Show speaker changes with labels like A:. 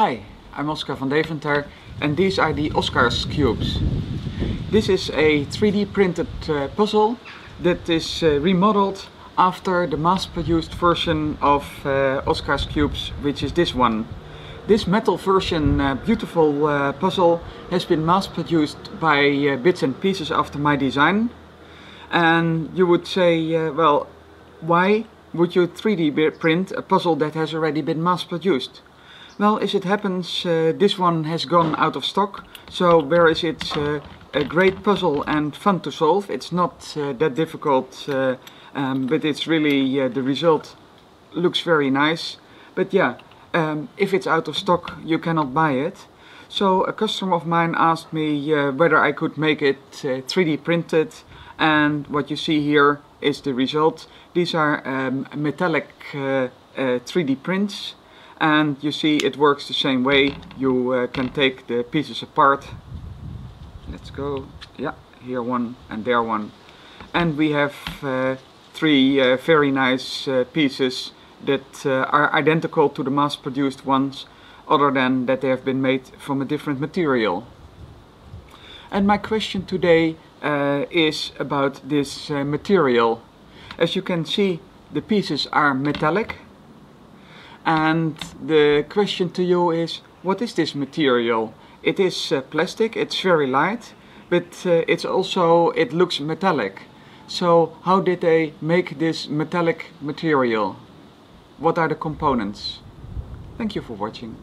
A: Hi, I'm Oskar van Deventer and these are the Oskar's cubes. This is a 3D printed uh, puzzle that is uh, remodeled after the mass-produced version of uh, Oskar's cubes, which is this one. This metal version, uh, beautiful uh, puzzle, has been mass-produced by uh, bits and pieces after my design. And you would say, well, why would you 3D print a puzzle that has already been mass-produced? Well, as it happens, uh, this one has gone out of stock, so whereas it's uh, a great puzzle and fun to solve, it's not uh, that difficult, um, but it's really, the result looks very nice. But yeah, um, if it's out of stock, you cannot buy it. So a customer of mine asked me whether I could make it 3D printed, and what you see here is the result. These are um, metallic 3D prints and you see it works the same way. You uh, can take the pieces apart. Let's go. Yeah here one and there one. And we have uh, three uh, very nice uh, pieces that uh, are identical to the mass-produced ones other than that they have been made from a different material. And my question today uh, is about this material. As you can see the pieces are metallic and the question to you is, what is this material? It is uh, plastic, it's very light, but uh, it's also, it looks metallic. So how did they make this metallic material? What are the components? Thank you for watching.